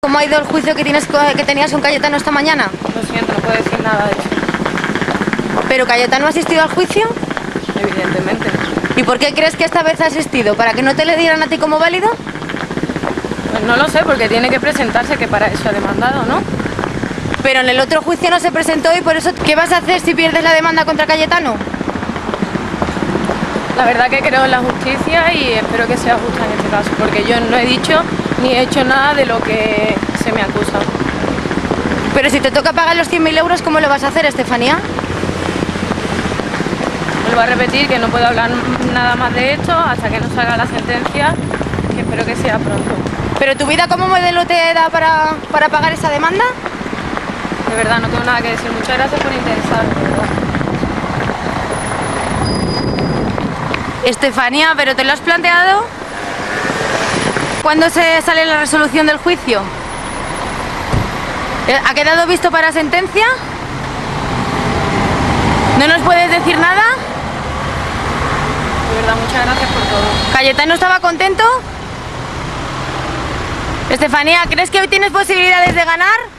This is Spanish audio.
¿Cómo ha ido el juicio que, tienes, que tenías con Cayetano esta mañana? Lo siento, no puedo decir nada de eso, ¿Pero Cayetano ha asistido al juicio? evidentemente. ¿Y por qué crees que esta vez ha asistido? ¿Para que no te le dieran a ti como válido? Pues no lo sé, porque tiene que presentarse, que para eso ha demandado, ¿no? Pero en el otro juicio no se presentó y por eso, ¿qué vas a hacer si pierdes la demanda contra Cayetano? La verdad que creo en la justicia y espero que sea justa en este caso, porque yo no he dicho ni he hecho nada de lo que se me acusa. Pero si te toca pagar los 100.000 euros, ¿cómo lo vas a hacer, Estefanía? Vuelvo a repetir que no puedo hablar nada más de esto hasta que no salga la sentencia, que espero que sea pronto. ¿Pero tu vida como modelo te da para, para pagar esa demanda? De verdad, no tengo nada que decir. Muchas gracias por interesarme. Estefanía, ¿pero te lo has planteado? ¿Cuándo se sale la resolución del juicio? ¿Eh, ¿Ha quedado visto para sentencia? ¿No nos puedes decir nada? De verdad, muchas gracias por todo. ¿Cayetano estaba contento? Estefanía, ¿crees que hoy tienes posibilidades de ganar?